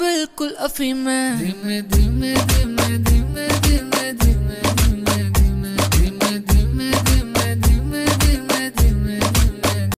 बिल्कुल अफी में धीमे धीमे धीमे